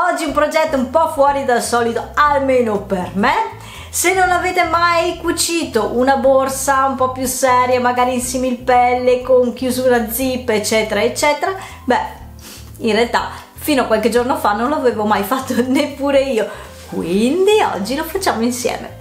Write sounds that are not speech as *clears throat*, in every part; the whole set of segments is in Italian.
Oggi un progetto un po' fuori dal solito, almeno per me. Se non avete mai cucito una borsa un po' più seria, magari in similpelle, con chiusura zip, eccetera, eccetera, beh, in realtà fino a qualche giorno fa non l'avevo mai fatto *laughs* neppure io. Quindi oggi lo facciamo insieme.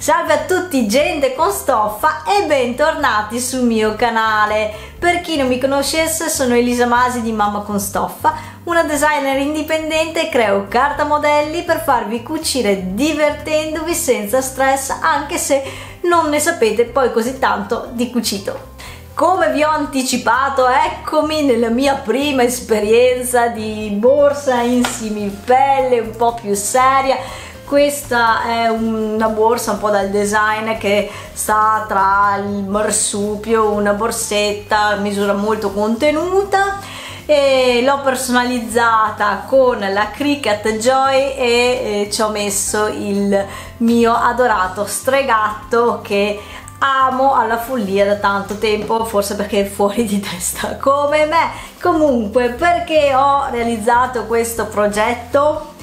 Salve a tutti gente con stoffa e bentornati sul mio canale. Per chi non mi conoscesse sono Elisa Masi di Mamma con stoffa, una designer indipendente e creo carta modelli per farvi cucire divertendovi senza stress anche se non ne sapete poi così tanto di cucito. Come vi ho anticipato, eccomi nella mia prima esperienza di borsa in similpelle un po' più seria questa è una borsa un po' dal design che sta tra il marsupio, una borsetta, misura molto contenuta e l'ho personalizzata con la Cricut Joy e, e ci ho messo il mio adorato stregatto che amo alla follia da tanto tempo, forse perché è fuori di testa come me. Comunque, perché ho realizzato questo progetto?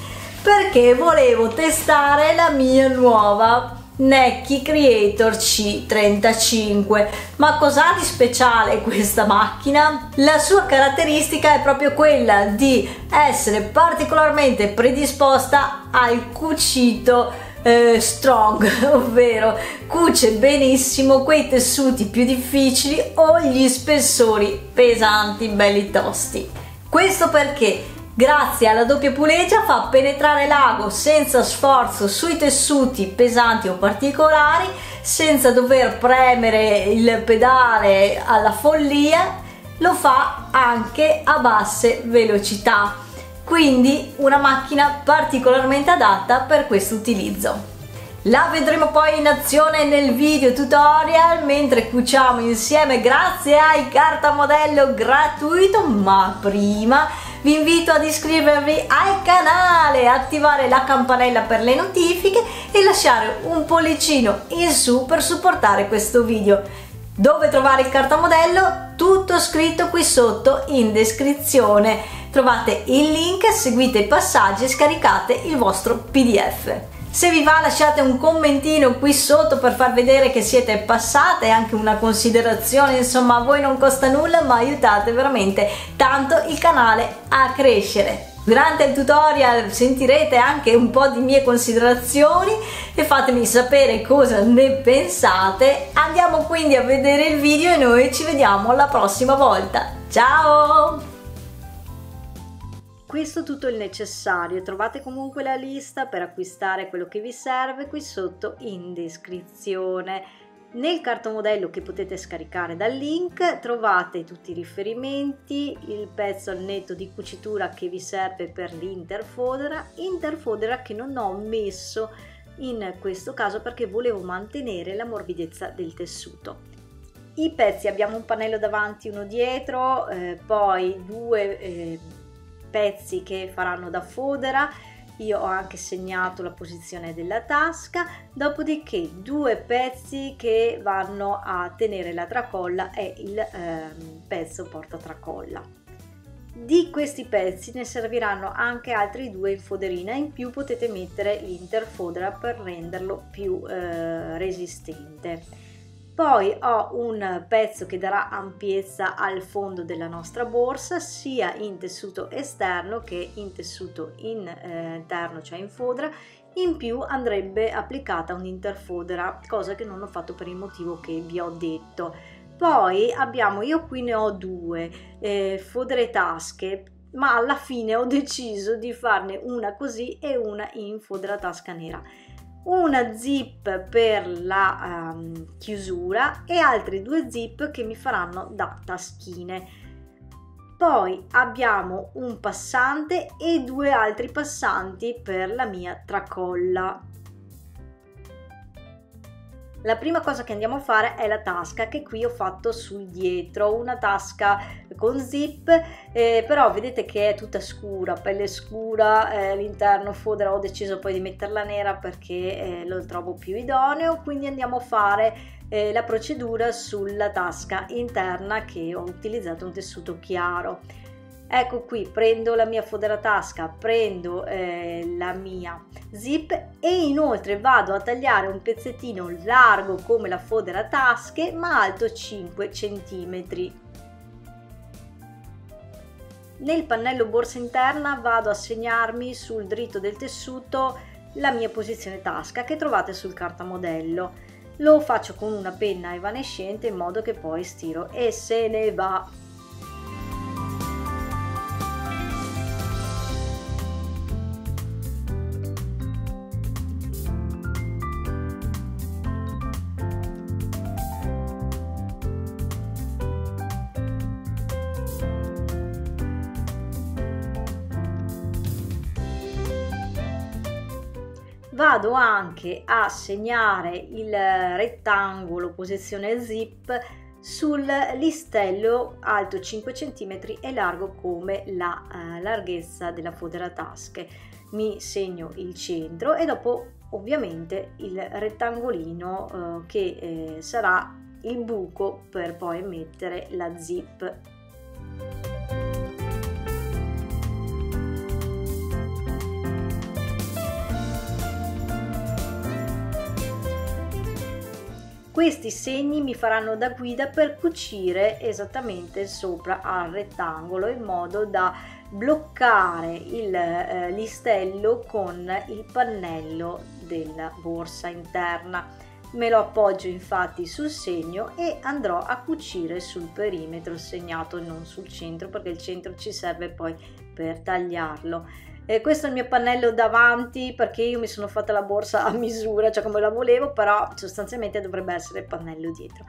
Perché volevo testare la mia nuova Necchi Creator C35 ma cos'ha di speciale questa macchina? La sua caratteristica è proprio quella di essere particolarmente predisposta al cucito eh, strong *laughs* ovvero cuce benissimo quei tessuti più difficili o gli spessori pesanti belli tosti questo perché Grazie alla doppia puleggia fa penetrare l'ago senza sforzo sui tessuti pesanti o particolari, senza dover premere il pedale alla follia, lo fa anche a basse velocità. Quindi una macchina particolarmente adatta per questo utilizzo. La vedremo poi in azione nel video tutorial mentre cuciamo insieme grazie ai cartamodello gratuito, ma prima vi invito ad iscrivervi al canale, attivare la campanella per le notifiche e lasciare un pollicino in su per supportare questo video. Dove trovare il cartamodello? Tutto scritto qui sotto in descrizione. Trovate il link, seguite i passaggi e scaricate il vostro pdf. Se vi va lasciate un commentino qui sotto per far vedere che siete passate, anche una considerazione, insomma a voi non costa nulla ma aiutate veramente tanto il canale a crescere. Durante il tutorial sentirete anche un po' di mie considerazioni e fatemi sapere cosa ne pensate. Andiamo quindi a vedere il video e noi ci vediamo la prossima volta. Ciao! Questo tutto il necessario, trovate comunque la lista per acquistare quello che vi serve qui sotto in descrizione. Nel cartomodello che potete scaricare dal link trovate tutti i riferimenti, il pezzo al netto di cucitura che vi serve per l'interfodera, interfodera che non ho messo in questo caso perché volevo mantenere la morbidezza del tessuto. I pezzi abbiamo un pannello davanti, uno dietro, eh, poi due eh, pezzi che faranno da fodera. Io ho anche segnato la posizione della tasca. Dopodiché due pezzi che vanno a tenere la tracolla e il eh, pezzo porta tracolla. Di questi pezzi ne serviranno anche altri due in foderina. In più potete mettere l'interfodera per renderlo più eh, resistente poi ho un pezzo che darà ampiezza al fondo della nostra borsa sia in tessuto esterno che in tessuto eh, interno, cioè in fodera. In più andrebbe applicata un'interfodera, cosa che non ho fatto per il motivo che vi ho detto. Poi abbiamo, io qui ne ho due, eh, fodere tasche, ma alla fine ho deciso di farne una così e una in fodera tasca nera una zip per la um, chiusura e altri due zip che mi faranno da taschine. Poi abbiamo un passante e due altri passanti per la mia tracolla la prima cosa che andiamo a fare è la tasca che qui ho fatto sul dietro, una tasca con zip, eh, però vedete che è tutta scura, pelle scura, eh, l'interno fodera ho deciso poi di metterla nera perché eh, lo trovo più idoneo, quindi andiamo a fare eh, la procedura sulla tasca interna che ho utilizzato un tessuto chiaro ecco qui prendo la mia fodera tasca prendo eh, la mia zip e inoltre vado a tagliare un pezzettino largo come la fodera tasche ma alto 5 centimetri. Nel pannello borsa interna vado a segnarmi sul dritto del tessuto la mia posizione tasca che trovate sul cartamodello. Lo faccio con una penna evanescente in modo che poi stiro e se ne va vado anche a segnare il rettangolo posizione zip sul listello alto 5 cm e largo come la eh, larghezza della fodera tasche. Mi segno il centro e dopo ovviamente il rettangolino eh, che eh, sarà il buco per poi mettere la zip Questi segni mi faranno da guida per cucire esattamente sopra al rettangolo in modo da bloccare il eh, listello con il pannello della borsa interna. Me lo appoggio infatti sul segno e andrò a cucire sul perimetro segnato non sul centro perché il centro ci serve poi per tagliarlo eh, questo è il mio pannello davanti perché io mi sono fatta la borsa a misura, cioè come la volevo, però sostanzialmente dovrebbe essere il pannello dietro.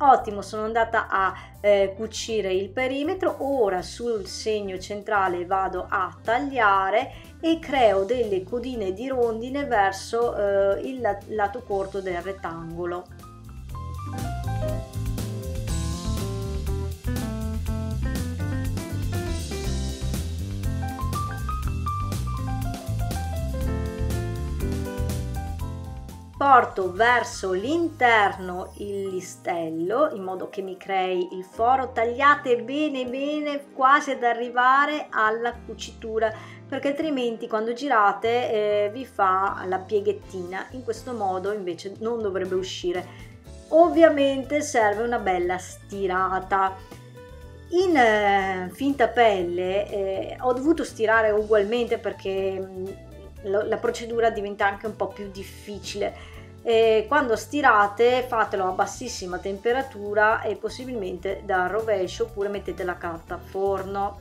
Ottimo, sono andata a eh, cucire il perimetro, ora sul segno centrale vado a tagliare e creo delle codine di rondine verso eh, il lato corto del rettangolo. Porto verso l'interno il listello in modo che mi crei il foro. Tagliate bene bene quasi ad arrivare alla cucitura perché altrimenti quando girate eh, vi fa la pieghettina. In questo modo invece non dovrebbe uscire. Ovviamente serve una bella stirata. In eh, finta pelle eh, ho dovuto stirare ugualmente perché mm, la procedura diventa anche un po' più difficile. E quando stirate fatelo a bassissima temperatura e possibilmente da rovescio oppure mettete la carta a forno.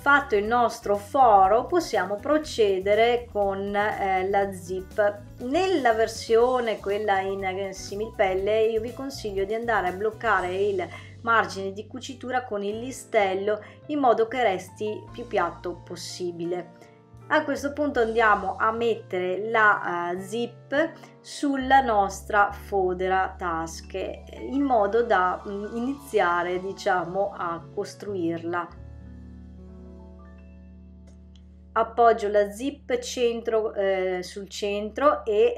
Fatto il nostro foro possiamo procedere con eh, la zip. Nella versione quella in similpelle io vi consiglio di andare a bloccare il margine di cucitura con il listello in modo che resti più piatto possibile. A questo punto andiamo a mettere la uh, zip sulla nostra fodera tasche in modo da um, iniziare diciamo a costruirla appoggio la zip centro eh, sul centro e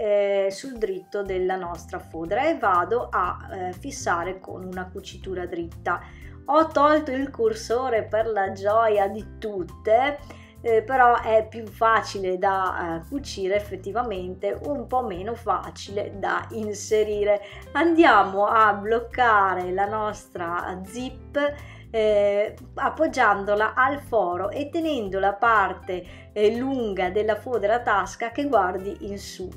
eh, sul dritto della nostra fodera e vado a eh, fissare con una cucitura dritta. Ho tolto il cursore per la gioia di tutte eh, però è più facile da eh, cucire effettivamente un po' meno facile da inserire. Andiamo a bloccare la nostra zip eh, appoggiandola al foro e tenendo la parte eh, lunga della fodera tasca che guardi in su.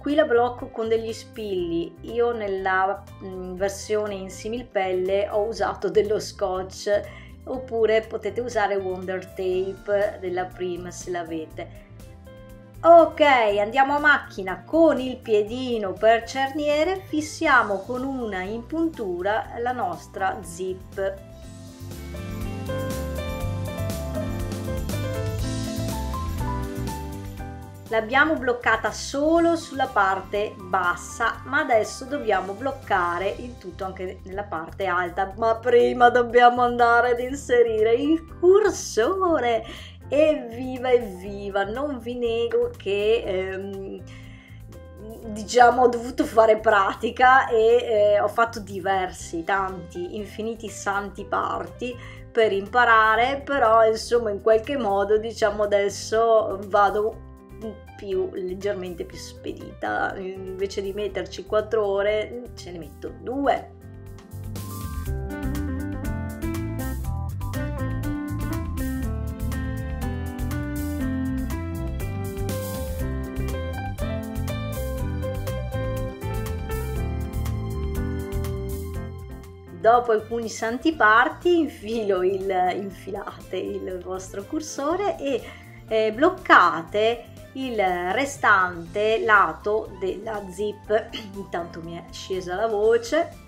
Qui la blocco con degli spilli, io nella mm, versione in similpelle ho usato dello scotch oppure potete usare Wonder Tape della Prima se l'avete Ok, andiamo a macchina con il piedino per cerniere, fissiamo con una impuntura la nostra zip. L'abbiamo bloccata solo sulla parte bassa, ma adesso dobbiamo bloccare il tutto anche nella parte alta. Ma prima dobbiamo andare ad inserire il cursore Evviva, evviva, non vi nego che ehm, diciamo ho dovuto fare pratica e eh, ho fatto diversi, tanti, infiniti santi parti per imparare, però insomma in qualche modo diciamo adesso vado più leggermente più spedita. Invece di metterci 4 ore ce ne metto 2 dopo alcuni santi parti infilo il, infilate il vostro cursore e eh, bloccate il restante lato della zip. *clears throat* Intanto mi è scesa la voce.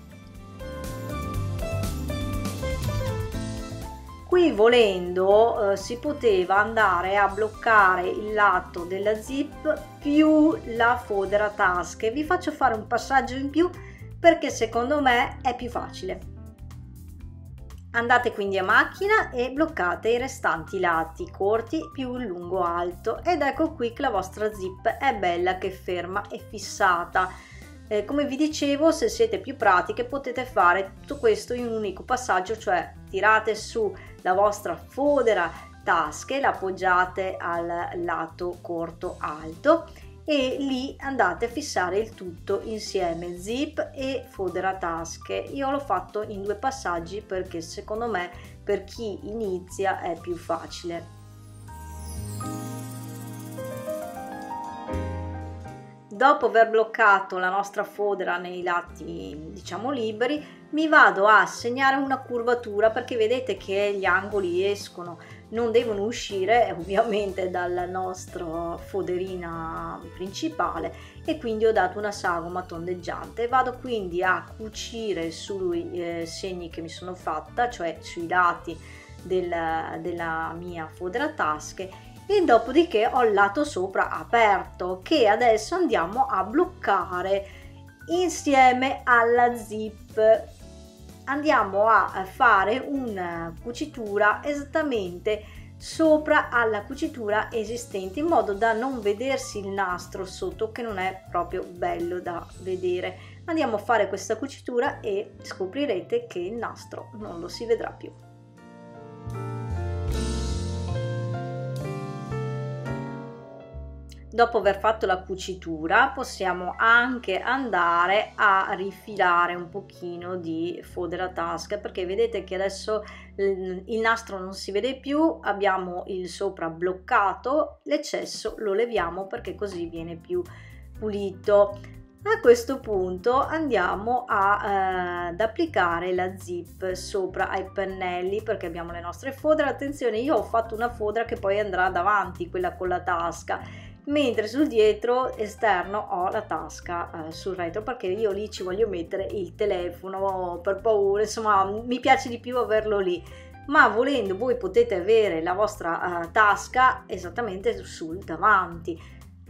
Qui volendo eh, si poteva andare a bloccare il lato della zip più la fodera tasche vi faccio fare un passaggio in più perché secondo me è più facile. Andate quindi a macchina e bloccate i restanti lati corti più il lungo alto ed ecco qui che la vostra zip è bella che ferma e fissata. Eh, come vi dicevo se siete più pratiche potete fare tutto questo in un unico passaggio cioè tirate su la vostra fodera tasche, la appoggiate al lato corto alto e lì andate a fissare il tutto insieme zip e fodera tasche. Io l'ho fatto in due passaggi perché secondo me per chi inizia è più facile. Dopo aver bloccato la nostra fodera nei lati diciamo liberi mi vado a segnare una curvatura perché vedete che gli angoli escono non devono uscire *laughs* ovviamente dalla nostra foderina principale. E quindi ho dato una sagoma tondeggiante. Vado quindi a cucire sui eh, segni che mi sono fatta cioè sui lati della, della mia fodera tasche. E dopodiché ho il lato sopra aperto che adesso andiamo a bloccare insieme alla zip andiamo a fare una cucitura esattamente sopra alla cucitura esistente in modo da non vedersi il nastro sotto che non è proprio bello da vedere. Andiamo a fare questa cucitura e scoprirete che il nastro non lo si vedrà più dopo aver fatto la cucitura possiamo anche andare a rifilare un pochino di fodera tasca perché vedete che adesso il nastro non si vede più abbiamo il sopra bloccato l'eccesso lo leviamo perché così viene più pulito. A questo punto andiamo a, eh, ad applicare la zip sopra ai pennelli perché abbiamo le nostre fodere. Attenzione io ho fatto una fodera che poi andrà davanti quella con la tasca mentre sul dietro esterno ho la tasca eh, sul retro perché io lì ci voglio mettere il telefono per paura insomma mi piace di più averlo lì. Ma volendo voi potete avere la vostra uh, tasca esattamente sul davanti.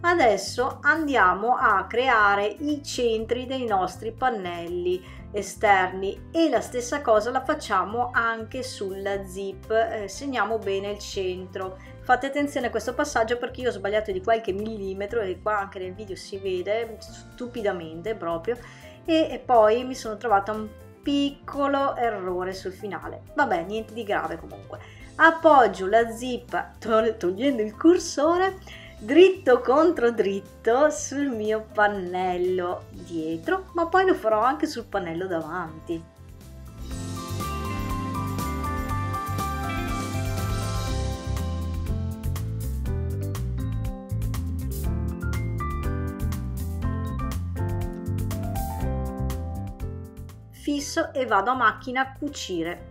Adesso andiamo a creare i centri dei nostri pannelli esterni. E la stessa cosa la facciamo anche sulla zip eh, segniamo bene il centro. Fate attenzione a questo passaggio perché io ho sbagliato di qualche millimetro e qua anche nel video si vede stupidamente proprio. E, e poi mi sono trovata un piccolo errore sul finale. Vabbè niente di grave comunque. Appoggio la zip togliendo il cursore dritto contro dritto sul mio pannello dietro ma poi lo farò anche sul pannello davanti. Fisso e vado a macchina a cucire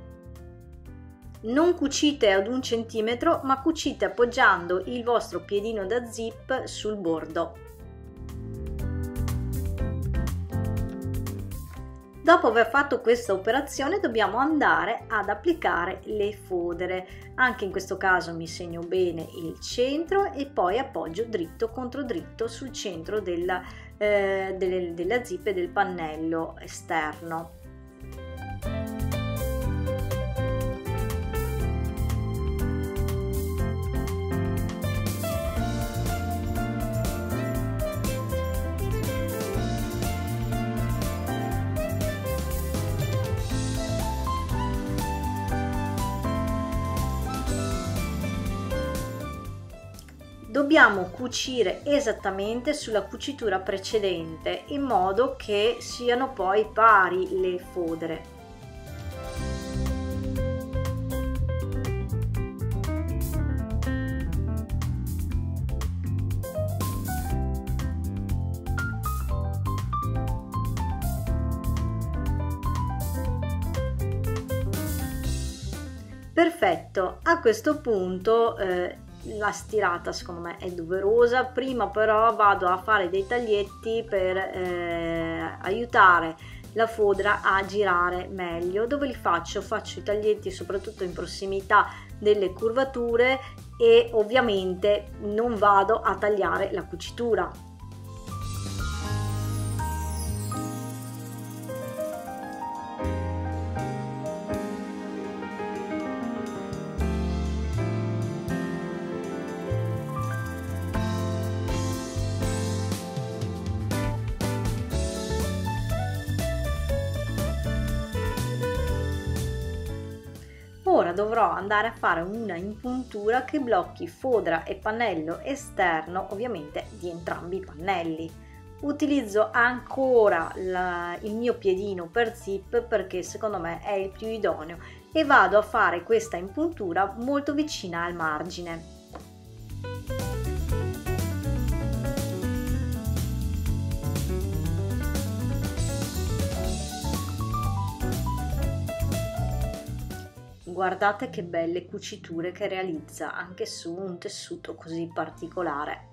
non cucite ad un centimetro ma cucite appoggiando il vostro piedino da zip sul bordo Dopo aver fatto questa operazione dobbiamo andare ad applicare le fodere. Anche in questo caso mi segno bene il centro e poi appoggio dritto contro dritto sul centro della, eh, delle, della zip e del pannello esterno. Dobbiamo cucire esattamente sulla cucitura precedente in modo che siano poi pari le fodere. Perfetto, a questo punto eh, la stirata secondo me è doverosa. Prima però vado a fare dei taglietti per eh, aiutare la fodera a girare meglio. Dove li faccio? Faccio i taglietti soprattutto in prossimità delle curvature e ovviamente non vado a tagliare la cucitura ora dovrò andare a fare una impuntura che blocchi fodera e pannello esterno ovviamente di entrambi i pannelli. Utilizzo ancora la, il mio piedino per zip perché secondo me è il più idoneo e vado a fare questa impuntura molto vicina al margine guardate che belle cuciture che realizza anche su un tessuto così particolare.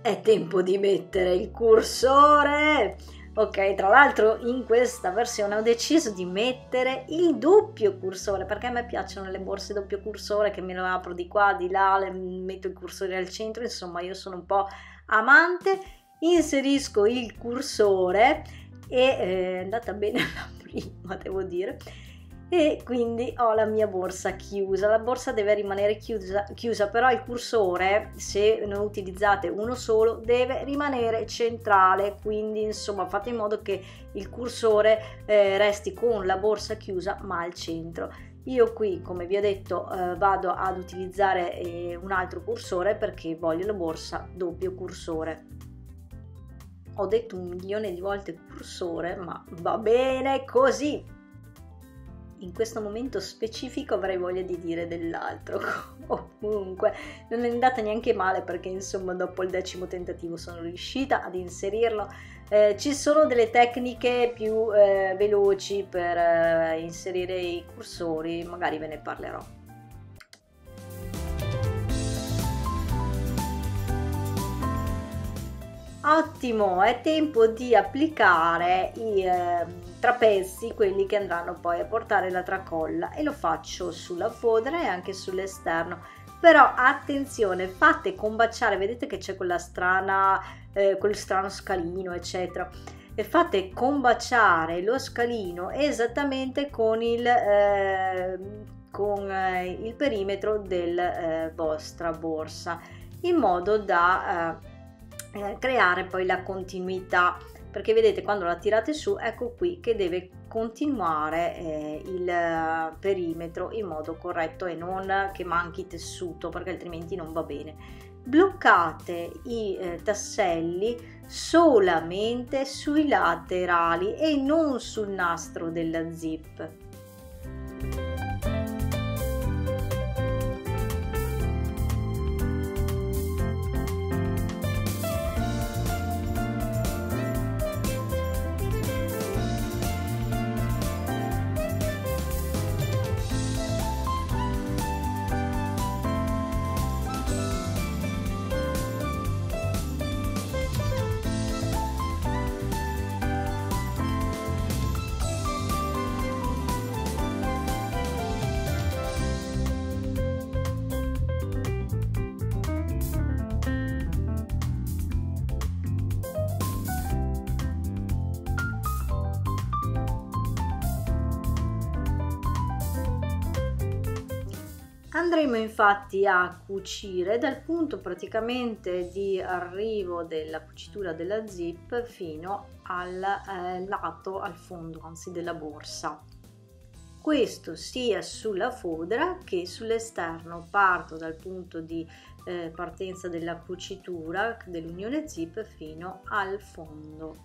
È tempo di mettere il cursore! Ok, tra l'altro in questa versione ho deciso di mettere il doppio cursore perché a me piacciono le borse doppio cursore che me lo apro di qua, di là, metto il cursore al centro, insomma io sono un po' amante. Inserisco il cursore e eh, è andata bene *laughs* la prima devo dire. E quindi ho la mia borsa chiusa. La borsa deve rimanere chiusa, chiusa però il cursore se non utilizzate uno solo deve rimanere centrale. Quindi insomma fate in modo che il cursore eh, resti con la borsa chiusa ma al centro. Io qui come vi ho detto eh, vado ad utilizzare eh, un altro cursore perché voglio la borsa doppio cursore ho detto un milione di volte cursore, ma va bene così. In questo momento specifico avrei voglia di dire dell'altro. *laughs* Comunque, non è andata neanche male perché insomma dopo il decimo tentativo sono riuscita ad inserirlo. Eh, ci sono delle tecniche più eh, veloci per eh, inserire i cursori, magari ve ne parlerò. Ottimo, è tempo di applicare i eh, trapezzi, quelli che andranno poi a portare la tracolla e lo faccio sulla fodera e anche sull'esterno. Però attenzione, fate combaciare, vedete che c'è quella strana, eh, quel strano scalino, eccetera. E fate combaciare lo scalino esattamente con il, eh, con, eh, il perimetro della eh, vostra borsa in modo da eh, eh, creare poi la continuità. Perché vedete quando la tirate su ecco qui che deve continuare eh, il perimetro in modo corretto e non che manchi tessuto perché altrimenti non va bene. Bloccate i eh, tasselli solamente sui laterali e non sul nastro della zip Andremo infatti a cucire dal punto praticamente di arrivo della cucitura della zip fino al eh, lato, al fondo anzi della borsa. Questo sia sulla fodera che sull'esterno. Parto dal punto di eh, partenza della cucitura dell'unione zip fino al fondo.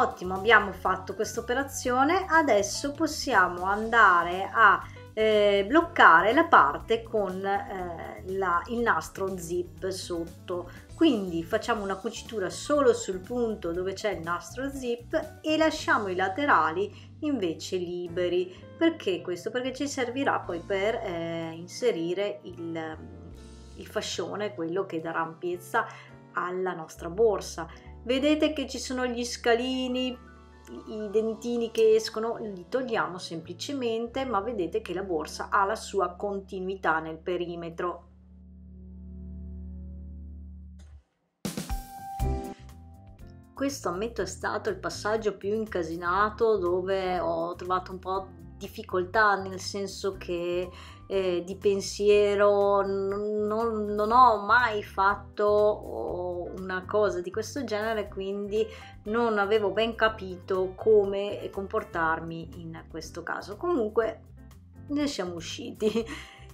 Ottimo abbiamo fatto questa operazione. Adesso possiamo andare a eh, bloccare la parte con eh, la, il nastro zip sotto. Quindi facciamo una cucitura solo sul punto dove c'è il nastro zip e lasciamo i laterali invece liberi. Perché questo? Perché ci servirà poi per eh, inserire il, il fascione quello che darà ampiezza alla nostra borsa vedete che ci sono gli scalini i dentini che escono li togliamo semplicemente ma vedete che la borsa ha la sua continuità nel perimetro. Questo ammetto è stato il passaggio più incasinato dove ho trovato un po' difficoltà nel senso che eh, di pensiero non, non, ho mai fatto una cosa di questo genere quindi non avevo ben capito come comportarmi in questo caso. Comunque ne siamo usciti.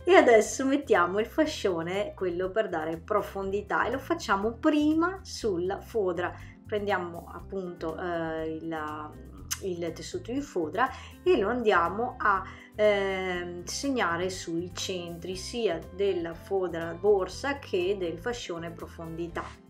E adesso mettiamo il fascione quello per dare profondità e lo facciamo prima sulla fodera prendiamo appunto eh, il, il tessuto in fodera e lo andiamo a eh, segnare sui centri sia della fodera borsa che del fascione profondità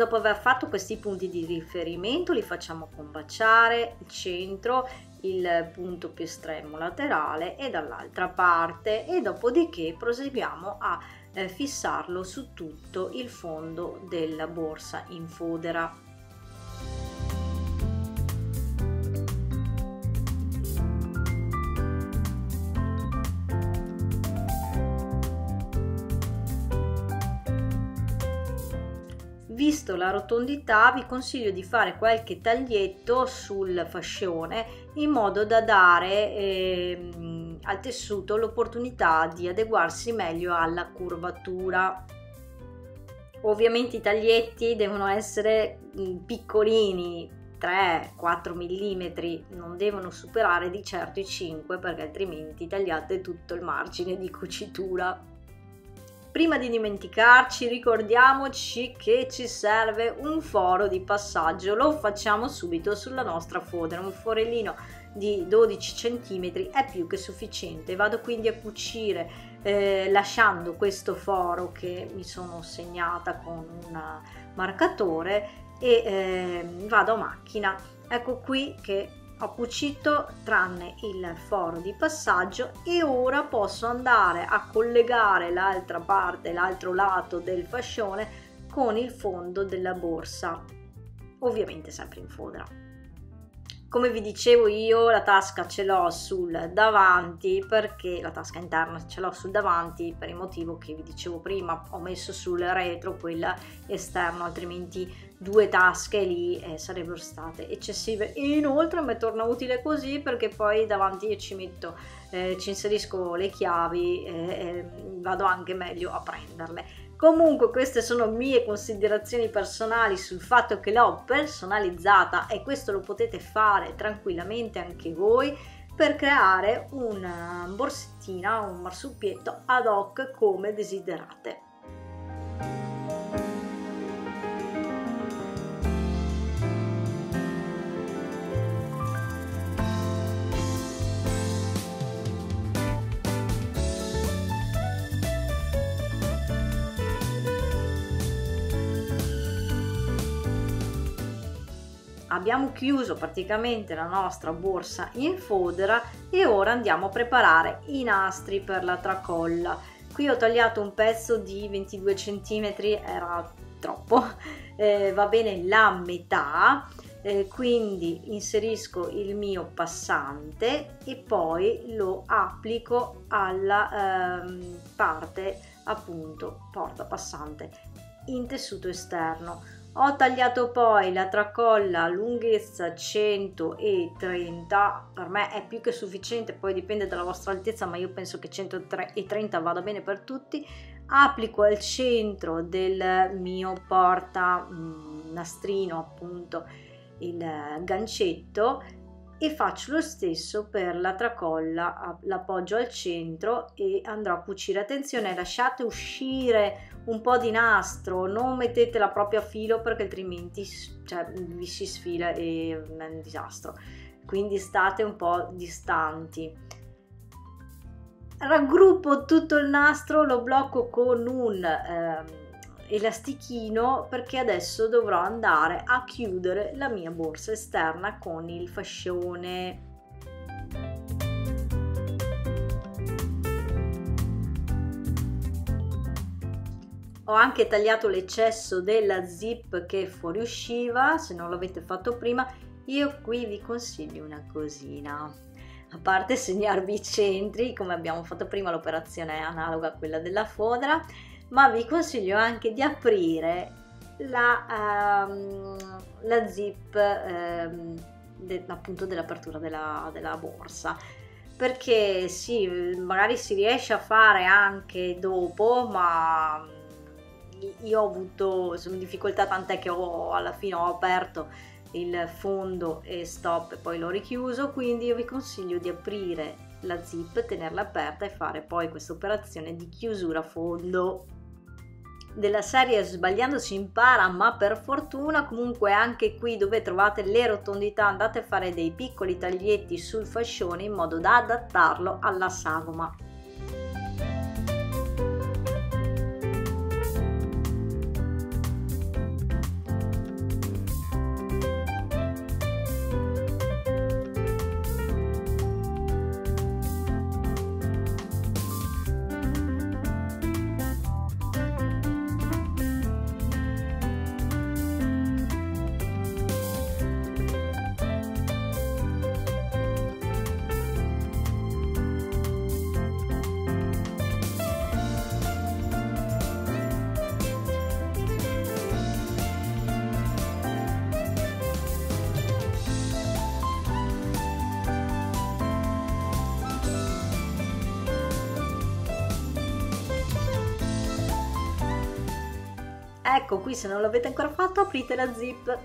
dopo aver fatto questi punti di riferimento li facciamo combaciare il centro il punto più estremo laterale e dall'altra parte. E dopodiché proseguiamo a eh, fissarlo su tutto il fondo della borsa in fodera visto la rotondità vi consiglio di fare qualche taglietto sul fascione in modo da dare eh, al tessuto l'opportunità di adeguarsi meglio alla curvatura. Ovviamente i taglietti devono essere piccolini 3-4 mm non devono superare di certo i 5 perché altrimenti tagliate tutto il margine di cucitura Prima di dimenticarci ricordiamoci che ci serve un foro di passaggio, lo facciamo subito sulla nostra fodera, un forellino di 12 cm è più che sufficiente. Vado quindi a cucire eh, lasciando questo foro che mi sono segnata con un marcatore e eh, vado a macchina. Ecco qui che ho cucito tranne il foro di passaggio e ora posso andare a collegare l'altra parte, l'altro lato del fascione con il fondo della borsa, ovviamente sempre in fodera. Come vi dicevo io la tasca ce l'ho sul davanti perché la tasca interna ce l'ho sul davanti per il motivo che vi dicevo prima. Ho messo sul retro quella esterna altrimenti due tasche lì eh, sarebbero state eccessive e inoltre mi torna utile così perché poi davanti ci metto eh, ci inserisco le chiavi e vado anche meglio a prenderle Comunque queste sono mie considerazioni personali sul fatto che l'ho personalizzata e questo lo potete fare tranquillamente anche voi per creare una borsettina, un marsupietto ad hoc come desiderate. Abbiamo chiuso praticamente la nostra borsa in fodera e ora andiamo a preparare i nastri per la tracolla. Qui ho tagliato un pezzo di 22 cm era troppo. *laughs* Eh, va bene la metà eh, quindi inserisco il mio passante e poi lo applico alla ehm, parte appunto porta passante in tessuto esterno ho tagliato poi la tracolla lunghezza 130 per me è più che sufficiente poi dipende dalla vostra altezza ma io penso che 130 vada bene per tutti. Applico al centro del mio porta mm, nastrino appunto il gancetto e faccio lo stesso per la tracolla l'appoggio al centro e andrò a cucire. Attenzione lasciate uscire un po' di nastro non mettetela proprio a filo perché altrimenti cioè, vi si sfila e è un disastro. Quindi state un po' distanti. Raggruppo tutto il nastro lo blocco con un eh, elastichino perché adesso dovrò andare a chiudere la mia borsa esterna con il fascione ho anche tagliato l'eccesso della zip che fuoriusciva se non l'avete fatto prima io qui vi consiglio una cosina. A parte *laughs* segnarvi i centri come abbiamo fatto prima l'operazione analoga a quella della fodera ma vi consiglio anche di aprire la, um, la zip um, de, appunto dell'apertura della, della borsa. Perché sì, magari si riesce a fare anche dopo, ma io ho avuto insomma, difficoltà tant'è che ho, alla fine ho aperto il fondo e stop e poi l'ho richiuso, quindi io vi consiglio di aprire la zip, tenerla aperta e fare poi questa operazione di chiusura fondo. Della serie sbagliando si impara ma per fortuna comunque anche qui dove trovate le rotondità andate a fare dei piccoli taglietti sul fascione in modo da adattarlo alla sagoma ecco qui se non l'avete ancora fatto aprite la zip.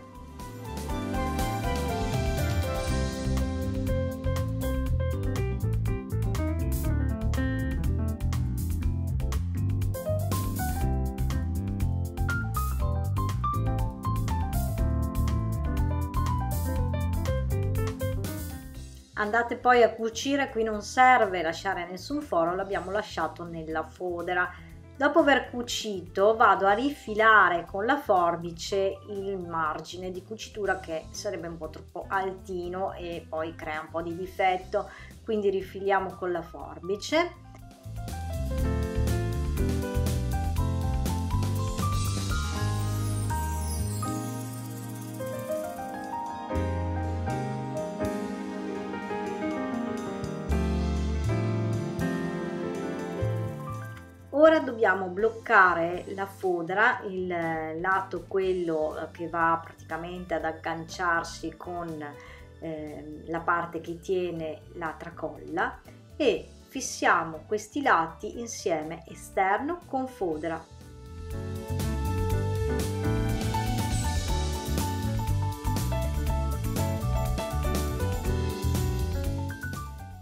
Andate poi a cucire qui non serve lasciare nessun foro l'abbiamo lasciato nella fodera Dopo aver cucito vado a rifilare con la forbice il margine di cucitura che sarebbe un po' troppo altino e poi crea un po' di difetto, quindi rifiliamo con la forbice ora dobbiamo bloccare la fodera il lato quello eh, che va praticamente ad agganciarsi con eh, la parte che tiene la tracolla e fissiamo questi lati insieme esterno con fodera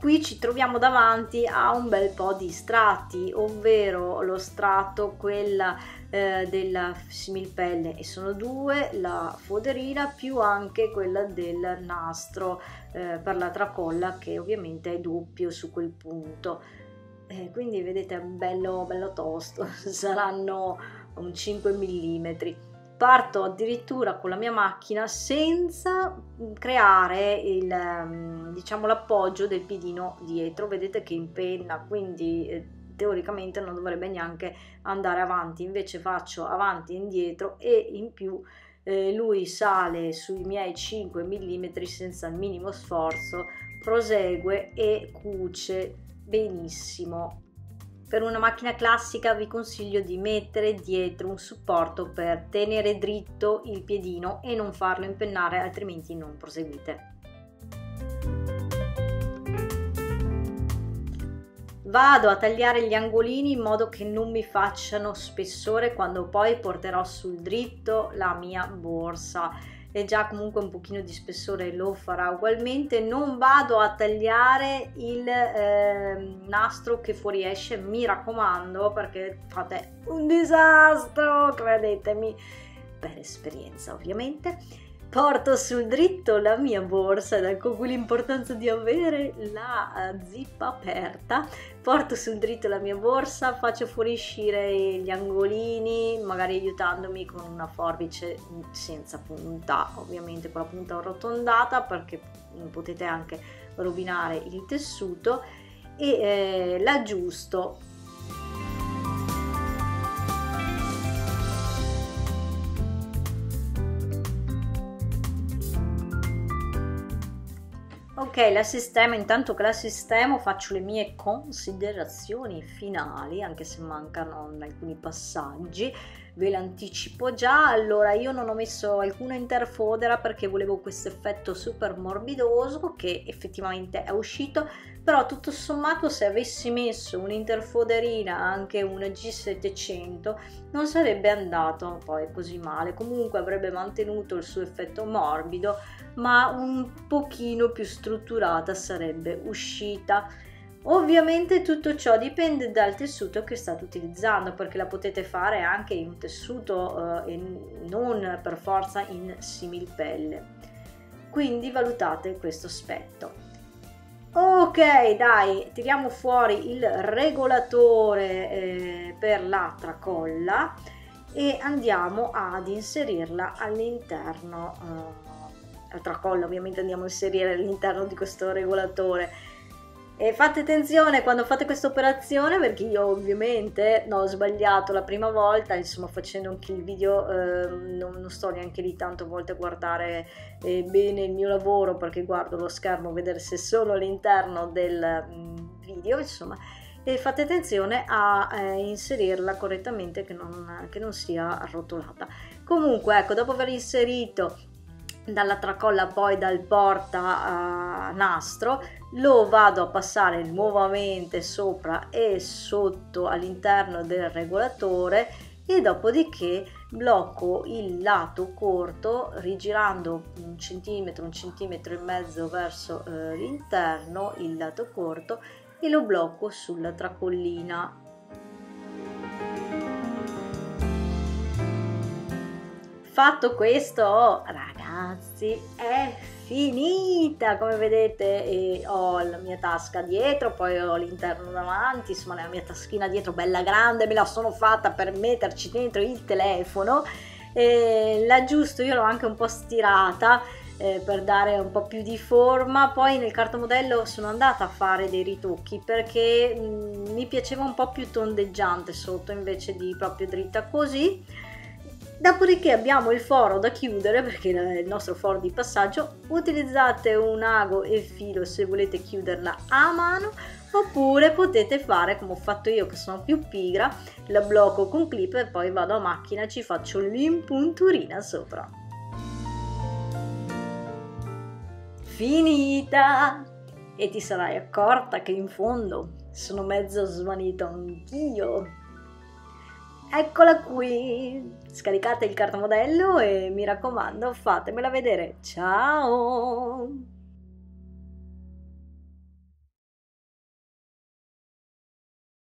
qui ci troviamo davanti a un bel po' di strati, ovvero lo strato quella eh, della similpelle e sono due, la foderina più anche quella del nastro eh, per la tracolla che ovviamente è doppio su quel punto. Eh, quindi vedete è bello, bello tosto, *laughs* saranno un 5 mm parto addirittura con la mia macchina senza creare il ehm, diciamo l'appoggio del piedino dietro. Vedete che impenna quindi eh, teoricamente non dovrebbe neanche andare avanti. Invece faccio avanti e indietro e in più eh, lui sale sui miei 5 mm senza il minimo sforzo prosegue e cuce benissimo per una macchina classica vi consiglio di mettere dietro un supporto per tenere dritto il piedino e non farlo impennare altrimenti non proseguite. Vado a tagliare gli angolini in modo che non mi facciano spessore quando poi porterò sul dritto la mia borsa e già comunque un pochino di spessore lo farà ugualmente. Non vado a tagliare il eh, nastro che fuoriesce mi raccomando perché fate un disastro credetemi per esperienza ovviamente porto sul dritto la mia borsa ed ecco qui l'importanza di avere la uh, zippa aperta. Porto sul dritto la mia borsa faccio fuoriuscire gli angolini magari aiutandomi con una forbice senza punta ovviamente con la punta arrotondata perché potete anche rovinare il tessuto. E eh, l'aggiusto Ok, la sistema, intanto che la sistemo faccio le mie considerazioni finali, anche se mancano alcuni passaggi, ve l'anticipo già. Allora, io non ho messo alcuna interfodera perché volevo questo effetto super morbidoso che effettivamente è uscito, però tutto sommato se avessi messo un'interfoderina, anche una G700, non sarebbe andato poi così male. Comunque avrebbe mantenuto il suo effetto morbido, ma un pochino più strutturata sarebbe uscita. Ovviamente tutto ciò dipende dal tessuto che state utilizzando perché la potete fare anche in un tessuto eh, e non per forza in similpelle. Quindi valutate questo aspetto. Ok, dai, tiriamo fuori il regolatore eh, per la tracolla e andiamo ad inserirla all'interno eh, la tracolla ovviamente andiamo a inserire all'interno di questo regolatore. E fate attenzione quando fate questa operazione perché io ovviamente no, ho sbagliato la prima volta insomma facendo anche il video eh, non, non, sto neanche lì tanto volte a guardare eh, bene il mio lavoro perché guardo lo schermo vedere se sono all'interno del mm, video insomma. E fate attenzione a eh, inserirla correttamente che non, che non sia arrotolata. Comunque ecco dopo aver inserito dalla tracolla poi dal porta nastro lo vado a passare nuovamente sopra e sotto all'interno del regolatore e dopodiché blocco il lato corto rigirando un centimetro un centimetro e mezzo verso eh, l'interno il lato corto e lo blocco sulla tracollina. Fatto questo ragazzi è finita come vedete ho la mia tasca dietro poi ho l'interno davanti insomma la mia taschina dietro bella grande me la sono fatta per metterci dentro il telefono. E l'aggiusto io l'ho anche un po' stirata eh, per dare un po' più di forma. Poi nel cartomodello sono andata a fare dei ritocchi perché mh, mm, mi piaceva un po' più tondeggiante sotto invece di proprio dritta così Dopodiché abbiamo il foro da chiudere perché è il nostro foro di passaggio. Utilizzate un ago e filo se volete chiuderla a mano oppure potete fare come ho fatto io che sono più pigra, la blocco con clip e poi vado a macchina e ci faccio l'impunturina sopra. Finita! E ti sarai accorta che in fondo sono mezzo svanito anch'io. Eccola qui! Scaricate il cartamodello e mi raccomando fatemela vedere. Ciao!